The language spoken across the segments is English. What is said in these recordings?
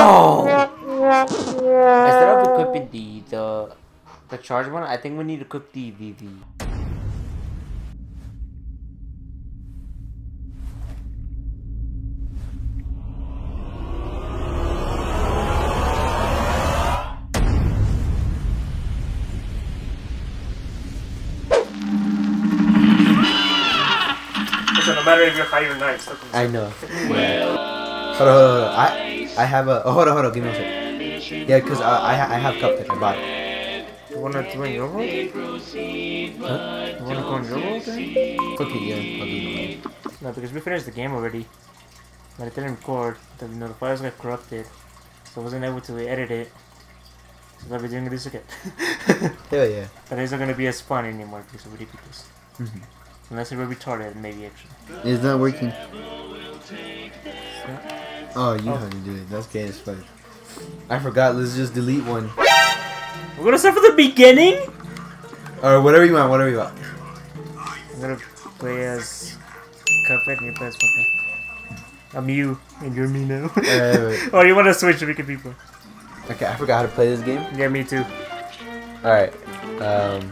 Oh! Instead of equipping the the the charge one, I think we need to equip the the, the So no matter if you're high or not, it's still comes I know. Hold on, hold on, hold on. I I have a. Oh, hold on, hold on. Give me a second. Yeah, cause I I, I have Cuphead. I bought it. You wanna do your world? Huh? You wanna go in your world then? Okay, yeah. I'll do it. No, because we finished the game already. But it didn't record. The, you know, the files got corrupted. So I wasn't able to edit it. So I'll be doing this again. Hell yeah. but it's not gonna be as fun anymore because it's ridiculous. Mhm. Unless we're retarded, maybe actually. It's not working. Oh, you oh. how to do it. That's gay as fuck. I forgot. Let's just delete one. we're gonna start from the beginning? Or whatever you want. Whatever you want. I'm gonna play as Cuphead and you play as Pumpkin. I'm you, and you're me now. Wait, wait, oh, you wanna switch to making people? Okay, I forgot how to play this game. Yeah, me too. All right. Um,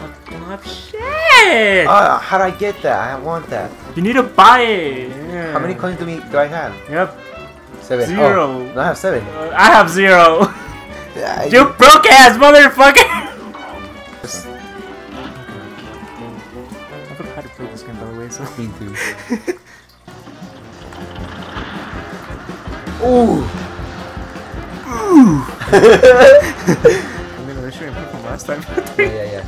Um. Oh, shit! Oh, how do I get that? I want that. you need to buy it. Yeah. How many coins do me do I have? Yep. Seven. Zero. Oh, no, I have seven. Uh, I have zero. I- you broke ass motherfucker! I forgot how to play this game by the way, so. Me too. Ooh. I'm gonna make sure improve from last time. yeah, yeah, yeah.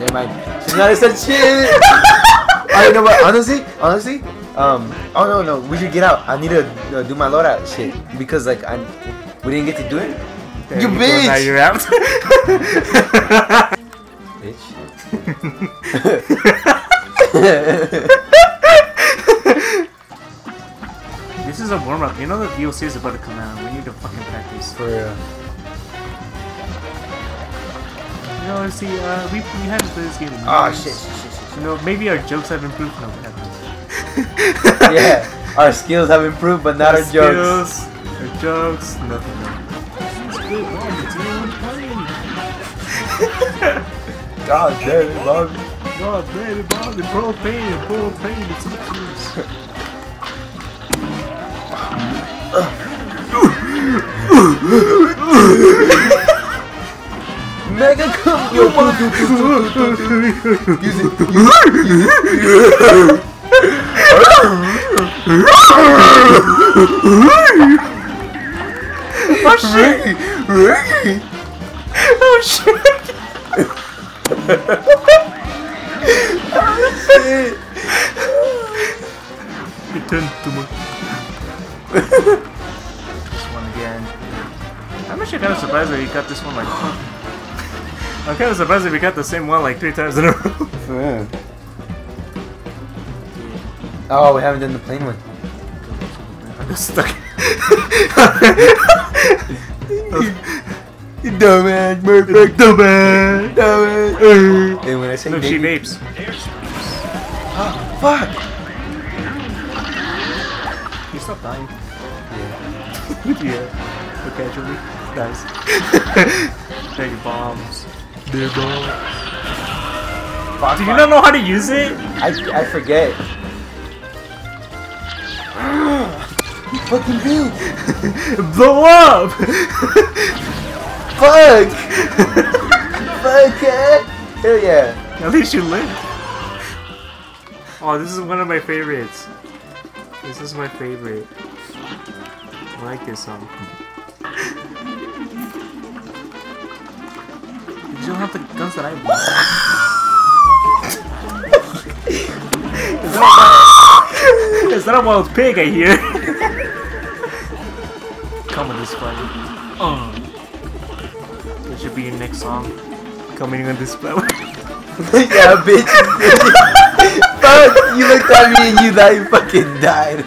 Never mind. She's not said shit. oh, you know what? Honestly, honestly, um, oh no, no, we should get out. I need to uh, do my loadout shit because like I, we didn't get to do it. There You go, Now bitch! you're out. Bitch. this is a warm up. You know the DLC is about to come out. We need to fucking practice. For real. Know, see, uh, we, we haven't played this game in Oh years. shit, shit, shit, shit. You know, maybe our jokes have improved. No, we haven't. yeah, our skills have improved, but not our, jokes. skills, Our jokes, nothing. It's good, man. It's really funny. God damn it, Bobby. God damn it, Bob. The propane, propane, it's in Mega come, yo, Use it, use it. Oh shit! Oh shit! Return to my. this one again. I'm actually kind of surprised that we got this one like. I'm kind of surprised that we got the same one like three times in a row. Oh, we haven't done the plane one. I'm just stuck. You dumbass, motherfucker. Dumbass. Dumbass. And when I say No, she naked- vapes. Oh, fuck. You stop dying. Yeah. yeah. So casually. Nice. Big bombs. Big bombs. Fuck, Do you not know how to use it? I, I forget. you fucking bitch. Blow up! Fuck. Fuck it. Hell yeah. At least you lived. Oh, this is one of my favorites. This is my favorite. I like this song. You don't have the guns that I want. is, that a, is that a wild pig I hear? Come on, this fight. Oh. That should be your next song. Coming on this flower. yeah, bitch. Fuck. You looked at me and you thought you fucking died.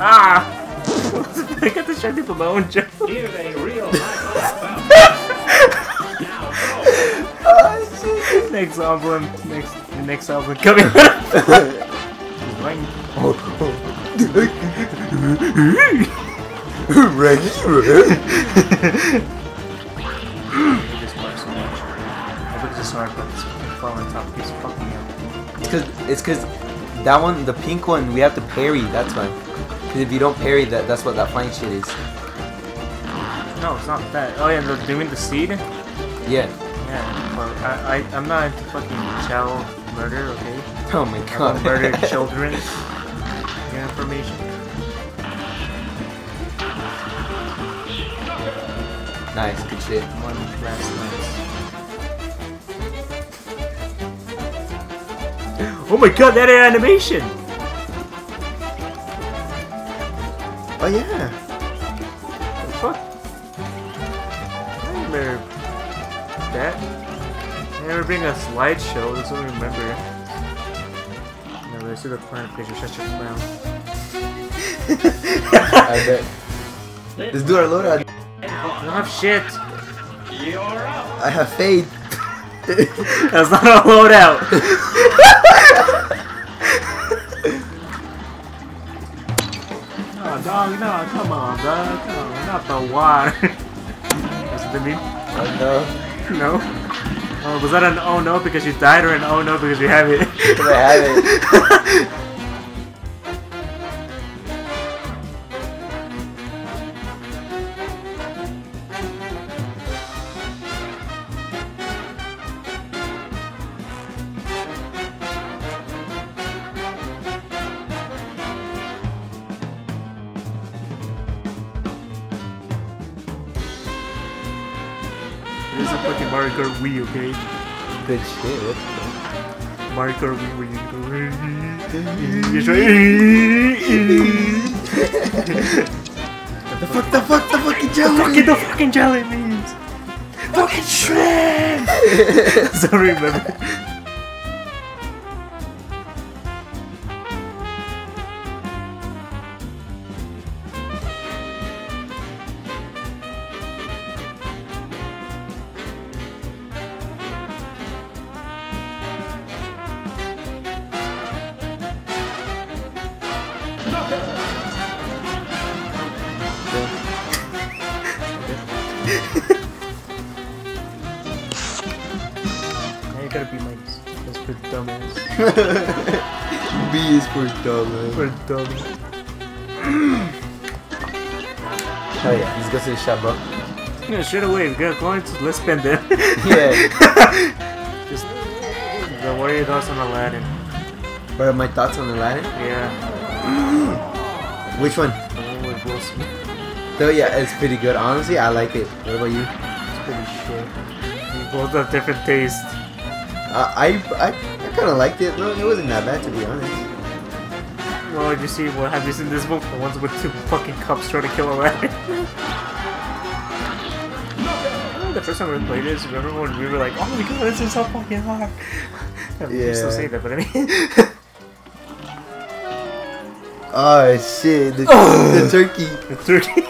ah! I got distracted from my own joke. oh next album, next the next album coming. Right. Right. hate this part so much. I think it's just hard, but this fucking fall on top keeps fucking me up. It's cause it's cause that one, the pink one, we have to parry. That's why. Cause if you don't parry, that that's what that flying shit is. No, it's not that. Oh yeah, the, doing the seed. Yeah. Yeah, well, I, I I'm not into fucking child murder. Okay, Oh my god. don't murder children. Your information. nice, good shit. One last night. Oh my god, that animation! Oh yeah. What the fuck? I remember that. They never bring a slideshow, that's what I remember. No, I see the planet picture, such a clown. I bet. Let's do our loadout. I don't have shit! I have faith. That's not a loadout! dog, no, come on, bro. Come on, not the water. That's what they mean? Oh uh, no. No? Oh, was that an oh no because you died or an oh no because you have it? Because I have it. This is a fucking Mario Kart Wii, okay? Good shit. The Mario Kart Wii where you try. The fuck, the fuck, the fucking jelly! Fucking the fucking jelly means. Fucking shrimp! Sorry, remember. B is for dumb, man. For dumbass. Oh yeah, let's go to the shop, bro. Yeah, straight away. We got coins. Let's spend them. Yeah. Just. The what are your thoughts on Aladdin? What are my thoughts on Aladdin? Yeah. Which one? The one with Will Smith. Oh yeah, it's pretty good. Honestly, I like it. What about you? It's pretty shit. We both have different tastes. Uh, I, I kind of liked it. No, it wasn't that bad to be honest. Well, did you see? What have you seen this book? The ones with two fucking cups trying to kill Aladdin. Oh, the first time we played this, remember when we were like, "Oh my god, this is so fucking hard." I mean, We still Yeah. say that, but I mean, Oh shit, the, the turkey. the turkey.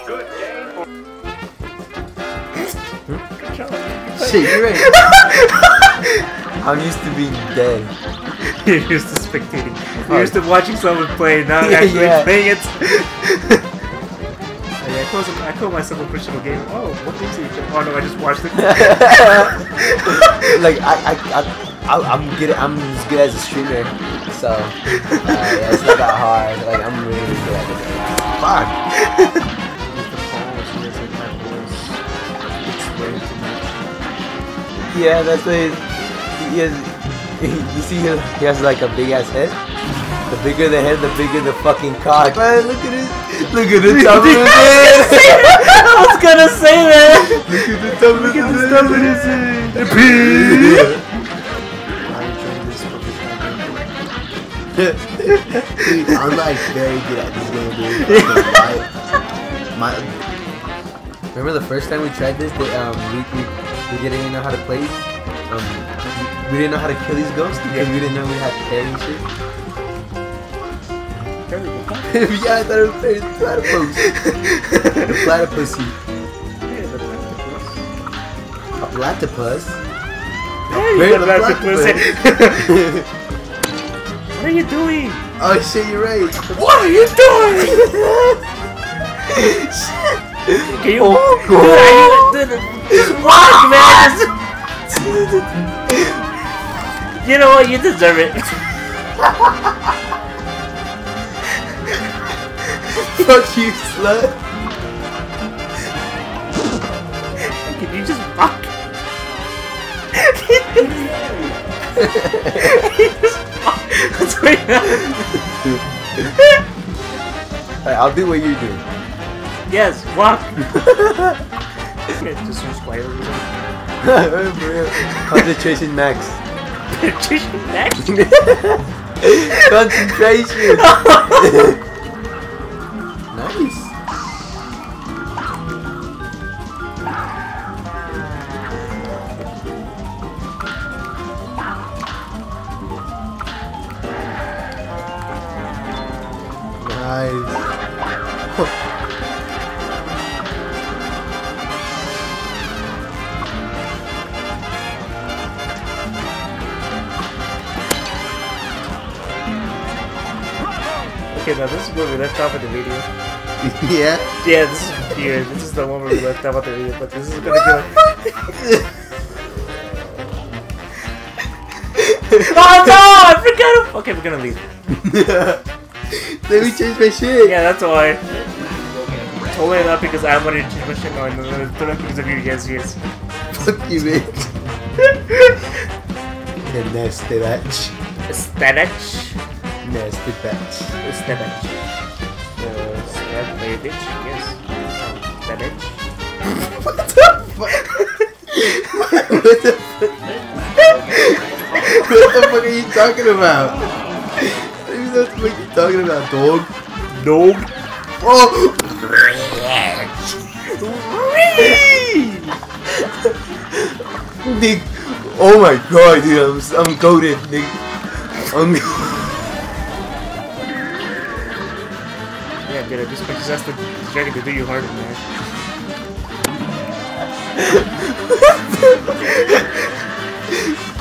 Hmm? Shit, you're right. I'm used to being dead. You're used to spectating. You're used to watching someone play, not actually Yeah. playing it. Oh, yeah, I call, some, I call myself a professional gamer. Oh, what games did you play? Oh no, I just watched it. like I I I I- I'm good. I'm as good as a streamer. So uh, yeah, it's not that hard. Like I'm really good at it. Fuck. With the balls, he has like that voice. It's way too much. Yeah, that's why he has. You see, he he has like a big ass head. The bigger the head, the bigger the fucking cock. Man, look at it. Look at the top of his head. I was gonna say that! Look at the top of Look at his stuff in his head. Dude, I'm like very good at this game, dude. My, my, remember the first time we tried this? They, um, we, we, we didn't even know how to play. Um, we didn't know how to kill these ghosts because we didn't know we had to parry and shit. yeah, I thought it was very platypus. the platypus. A platypus? You Very got back to unlucky, pussy. What are you doing? Oh shit, you're right. What are you doing? Can you? Oh, Dude, are you, dude, just walk, man. You know what? You deserve it. Fuck you, slut. Can you just walk? What's going on? Alright, I'll do what you do. Yes, walk. just switch quietly. For real. Concentration max. Concentration. Okay, now this is where we left off in the video. yeah. Yeah, this is here. This is the one where we left off at the video, but this is gonna go. oh no! I forgot. Okay, we're gonna leave. Let me change my shit. Yeah, that's why. Totally not because I wanted to change my shit. No, no, no, totally because of you. Yes, yes. Fuck you, bitch. The nasty bitch. Aesthetic. Nasty bitch. Aesthetic. Uh, stab by. Yes. Aesthetic. What the fuck? what the fuck? what the fuck are you talking about? I don't even know what the fuck are you're talking about, dog. Dog. Oh! Nick, oh my god, dude, I'm, I'm goaded, Nick. I'm Yeah, dude, I just I just asked the dragon to do you harder, man.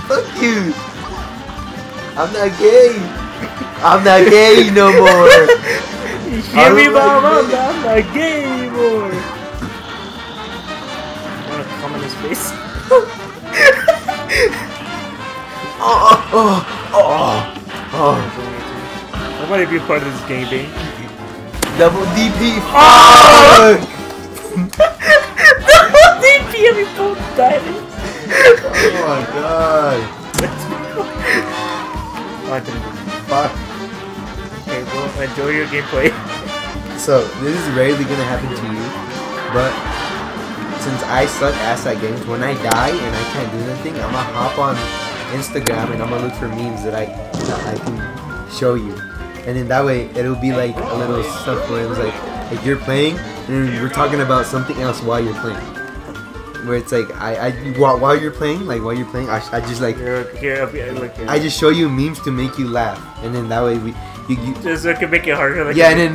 Fuck you. I'm not gay. I'm not gay no more. You hear me, mama? I'm not gay anymore. Wanna come in his face? Oh, oh, oh, oh. I want to be a part of this gangbang. Double DP. Oh! Fuck! DP and we both died. oh my god. Oh, I didn't. Fuck. Okay, well, enjoy your gameplay. So, this is rarely gonna happen to you, but since I suck ass at games, when I die and I can't do anything, I'm gonna hop on Instagram and I'm gonna look for memes that I that I can show you. And then that way, it'll be like a little stuff where it was like, like you're playing, and we're talking about something else while you're playing. Where it's like, I, I while, while you're playing, like while you're playing, I, I just like, Here, here, I'll be, look here. I just show you memes to make you laugh, and then that way we, you, you just so it can make it harder. Like yeah, and then.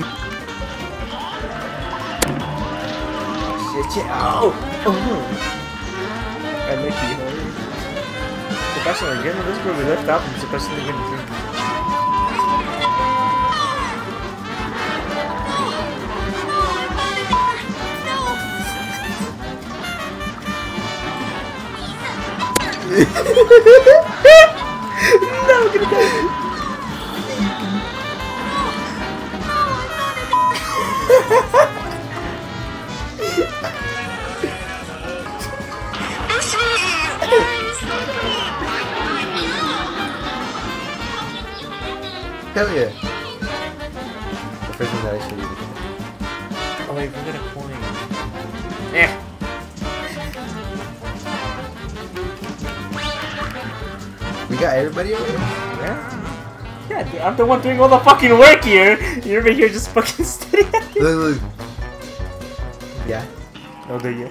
Shit, shit, oh, ow! I make you. Sebastian, again, this is where we left off, and Sebastian again. No, I'm Yeah? Yeah, dude, I'm the one doing all the fucking work here. You're over here just fucking at it. Look, look. Yeah? Oh, do you?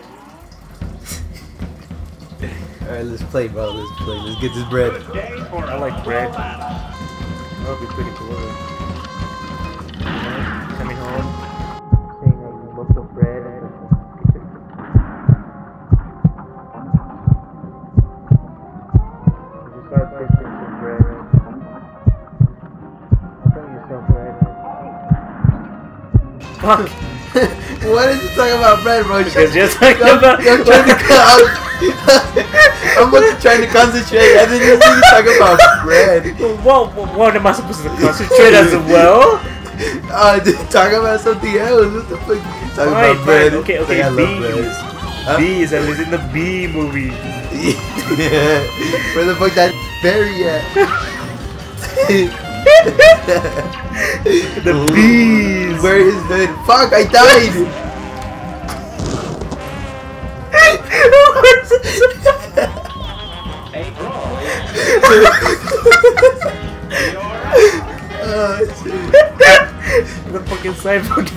Alright, let's play, bro. Let's play. Let's get this bread. I like bread. That would be pretty cool. Fuck. what is he talking about bread, bro? Because you're talking I'm, about. I'm trying to. I'm, I'm trying to concentrate, and then you see me talking about bread. What, what, what am I supposed to concentrate as well? Uh, talk about something else. What the fuck? Talking Fine, about bread. Okay, okay, bees. Huh? Bees, I was in the bee movie. Yeah. Where the fuck that berry at? The bees. Where is hood? Fuck, I died! oh, the fucking sidewalk.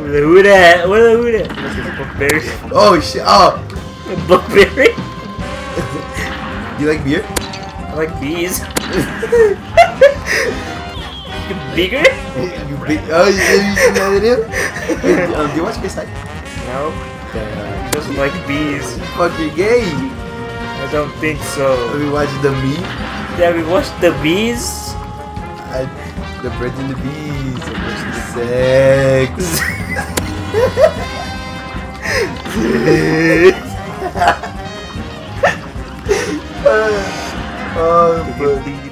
Where the who that? Where the who that? This Buckberry. oh shit. Oh, Buckberry? you like beer? I like bees. bigger? big? Oh, you, you know it is? um, do you watch Space Time? No. Uh, Just like bees. Fucking gay. I don't think so. Have you watched The Bee? Yeah, we watched The Bees. I, the bread and the Bees. I watched the sex. uh, oh, but...